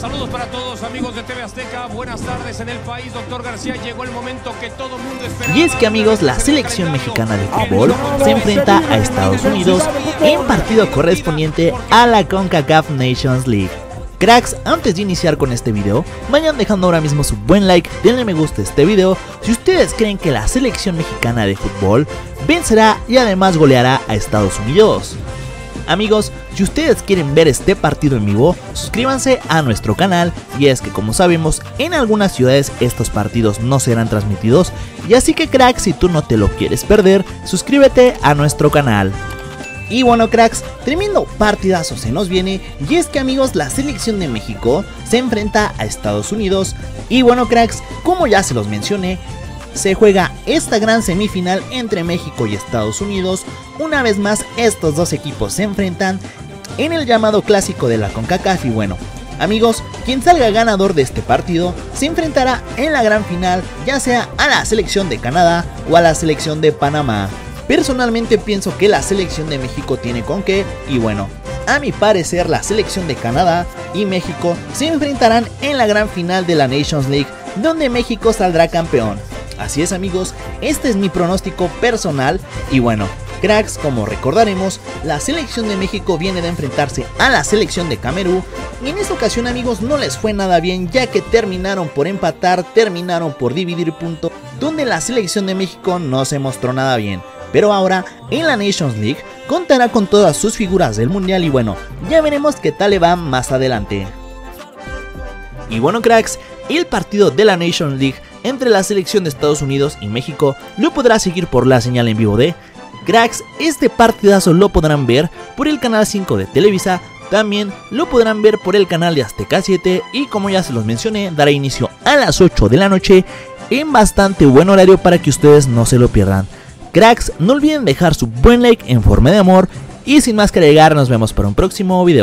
Saludos para todos amigos de TV Azteca, buenas tardes en el país, doctor García, llegó el momento que todo mundo esperaba. Y es que amigos, la selección mexicana de fútbol se enfrenta a Estados Unidos en partido correspondiente a la CONCACAF Nations League. Cracks, antes de iniciar con este video, vayan dejando ahora mismo su buen like, denle me gusta a este video si ustedes creen que la selección mexicana de fútbol vencerá y además goleará a Estados Unidos. Amigos, si ustedes quieren ver este partido en vivo, suscríbanse a nuestro canal. Y es que como sabemos, en algunas ciudades estos partidos no serán transmitidos. Y así que cracks, si tú no te lo quieres perder, suscríbete a nuestro canal. Y bueno cracks, tremendo partidazo se nos viene. Y es que amigos la selección de México se enfrenta a Estados Unidos. Y bueno cracks, como ya se los mencioné, se juega esta gran semifinal entre México y Estados Unidos. Una vez más, estos dos equipos se enfrentan en el llamado clásico de la CONCACAF y bueno, amigos, quien salga ganador de este partido se enfrentará en la gran final ya sea a la selección de Canadá o a la selección de Panamá. Personalmente pienso que la selección de México tiene con qué y bueno, a mi parecer la selección de Canadá y México se enfrentarán en la gran final de la Nations League donde México saldrá campeón. Así es amigos, este es mi pronóstico personal y bueno, cracks, como recordaremos, la selección de México viene de enfrentarse a la selección de Camerún y en esta ocasión amigos no les fue nada bien ya que terminaron por empatar, terminaron por dividir puntos, donde la selección de México no se mostró nada bien. Pero ahora en la Nations League contará con todas sus figuras del mundial y bueno, ya veremos qué tal le va más adelante. Y bueno cracks, el partido de la Nations League entre la selección de Estados Unidos y México lo podrá seguir por la señal en vivo de Cracks. Este partidazo lo podrán ver por el canal 5 de Televisa. También lo podrán ver por el canal de Azteca 7 y como ya se los mencioné, dará inicio a las 8 de la noche en bastante buen horario para que ustedes no se lo pierdan. Cracks, no olviden dejar su buen like en forma de amor y sin más que agregar nos vemos para un próximo video.